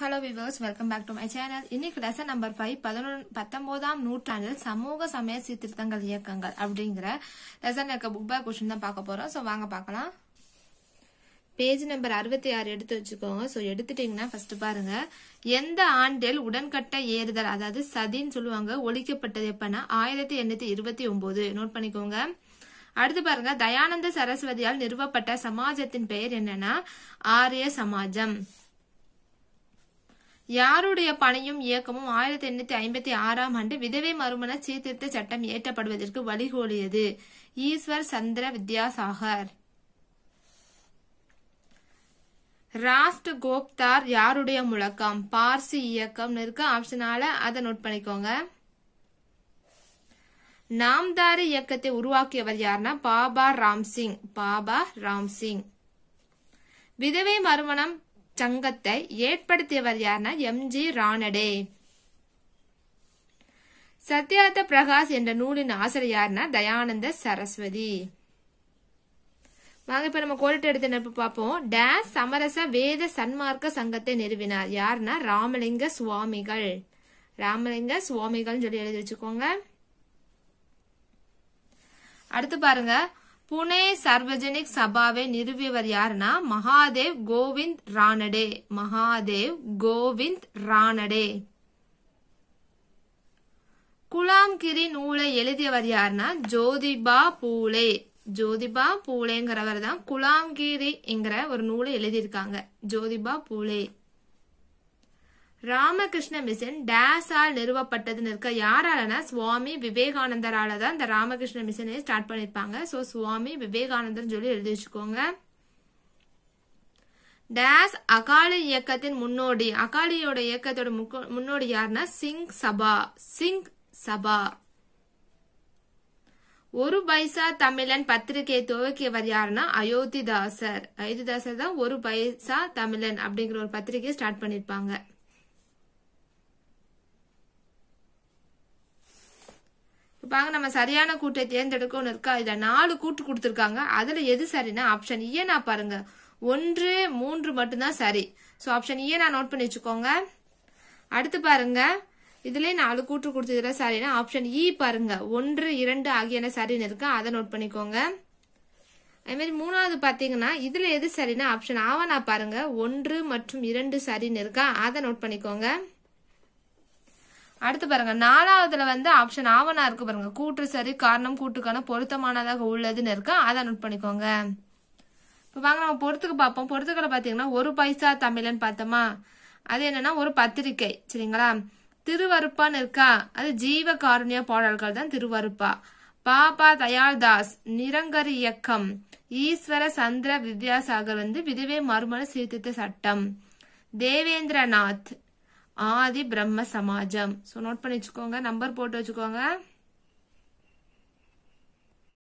Hello viewers welcome back to my channel இன்னைக்கு lesson number five பதினொன்று பத்தொன்பதாம் நூற்றாண்டில் சமூக சமய சீர்திருத்தங்கள் இயக்கங்கள் அப்படிங்கிற லெசன் இருக்க புக் பேக் கொஸ்டின் தான் பார்க்க போறோம். ஸோ வாங்க பார்க்கலாம். பேஜ் நம்பர் அறுபத்தி ஆறு எடுத்து வச்சுக்கோங்க. ஸோ எடுத்துட்டீங்கன்னா ஃபர்ஸ்ட் பாருங்க. எந்த ஆண்டில் உடன்கட்ட ஏறுதல் அதாவது சதின்னு சொல்லுவாங்க ஒழிக்கப்பட்டது எப்பன்னா ஆயிரத்தி எண்ணூத்தி இருபத்தி ஒன்பது நோட் பண்ணிக்கோங்க. அடுத்து பாருங்க. தயானந்த சரஸ்வதியால் நிறுவப்பட்ட சமாஜத்தின் பெயர் என்னன்னா ஆரிய சமாஜம். யாருடைய பணியும் இயக்கமும் ஆயிரத்தி எண்ணூத்தி ஐம்பத்தி ஆறாம் ஆண்டு விதவை மறுமண சீர்திருத்த சட்டம் இயற்றப்படுவதற்கு வழிகோலியது. ஈஸ்வர் சந்திர வித்யாசாகர். ராஷ்ட் கோப்தார் யாருடைய முழக்கம்? பார்சி இயக்கம் இருக்கு ஆப்ஷனால அதை நோட் பண்ணிக்கோங்க. நாம்தாரி இயக்கத்தை உருவாக்கியவர் யாருன்னா பாபா ராம்சிங். பாபா ராம்சிங். விதவை மறுமணம் சங்கத்தை ஏற்படுத்தியவர் யாருன்னா எம். ஜி. ராணடே. சத்யார்த்த பிரகாஷ் என்ற நூலின் ஆசிரியர் யாருன்னா தயானந்த சரஸ்வதி. வாங்க இப்ப நம்ம கோடிட்டு எடுத்து நினைப்பு பார்ப்போம்? டேஸ் சமரச வேத சன்மார்க்க சங்கத்தை நிறுவினார். யாருன்னா ராமலிங்க சுவாமிகள். ராமலிங்க சுவாமிகள் சொல்லி எழுதி வச்சுக்கோங்க. அடுத்து பாருங்க. புனே சர்வஜனிக் சபாவை நிறுவியவர் யாருன்னா மகாதேவ் கோவிந்த் ரானடே. மகாதேவ் கோவிந்த் ரானடே. குலாம்கிரி நூலை எழுதியவர் யாருன்னா ஜோதிபா பூலே ஜோதிபா பூலேங்கிறவர் தான் குலாம்கிரிங்கிற ஒரு நூலை எழுதியிருக்காங்க. ஜோதிபா பூலே ராமகிருஷ்ண மிஷன் டேஸால் நிறுவப்பட்டதுன்னு இருக்க யாராலனா சுவாமி விவேகானந்தரால தான் இந்த ராமகிருஷ்ண மிஷனை ஸ்டார்ட் பண்ணிருப்பாங்க. சோ சுவாமி விவேகானந்தர் சொல்லி எழுதி வச்சுக்கோங்க. டேஸ் அகாலி இயக்கத்தின் முன்னோடி. அகாலியோட இயக்கத்தோட முன்னோடி யாருன்னா சிங் சபா. சிங் சபா. ஒரு பைசா தமிழன் பத்திரிகை துவக்கியவர் யாருன்னா அயோத்திதாசர். அயோத்திதாசர் தான் ஒரு பைசா தமிழன் அப்படிங்கிற ஒரு பத்திரிகையை ஸ்டார்ட் பண்ணிருப்பாங்க. பாங்க நம்ம சரியான கூட்டை தேர்ந்தெடுக்கணும் இருக்கா? இதுல நாலு கூட்டு கொடுத்துருக்காங்க. அதுல எது சரின்னா ஆப்ஷன் ஏ நான் பாருங்க. ஒன்று மூன்று மட்டும்தான் சரி. ஸோ ஆப்ஷன் ஏ நான் நோட் பண்ணி வச்சுக்கோங்க. அடுத்து பாருங்க. இதுலேயே நாலு கூட்டு கொடுத்ததுல சரின்னா ஆப்ஷன் இ e பாருங்க. ஒன்று இரண்டு ஆகியன சரின்னு இருக்கு? அதை நோட் பண்ணிக்கோங்க. அதுமாரி மூணாவது பார்த்தீங்கன்னா இதுல எது சரின்னா ஆப்ஷன் ஆவனா பாருங்க. ஒன்று மற்றும் இரண்டு சரின்னு இருக்கா? அதை நோட் பண்ணிக்கோங்க. அடுத்து பாருங்க நாலாவதுல வந்து ஆப்ஷன் ஆவணா இருக்கு பாருங்க. கூற்று சரி காரணம் கூட்டுக்கான பொருத்தமானதாக உள்ளதுன்னு இருக்கு. அதை நோட் பண்ணிக்கோங்க. இப்போ வாங்க நம்ம பொறுத்துக்கு பார்ப்போம். பொறுத்துக்களை பார்த்தீங்கன்னா ஒரு பைசா தமிழன் பார்த்தோமா? அது என்னன்னா ஒரு பத்திரிக்கை. சரிங்களா? திருவருப்பான்னு இருக்கா? அது ஜீவ காருண்ய பாடல்கள் தான் திருவருப்பா. பாபா தயாள்தாஸ் நிரங்கரி இயக்கம். ஈஸ்வர சந்திர வித்யாசாகர் வந்து விதவே மறுமண சீர்திருத்த சட்டம். தேவேந்திரநாத் ஆதி பிரம்ம சமாஜம். ஸோ நோட் பண்ணி வச்சுக்கோங்க நம்பர் போட்டு வச்சுக்கோங்க.